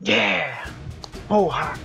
Yeah! Oh, hot.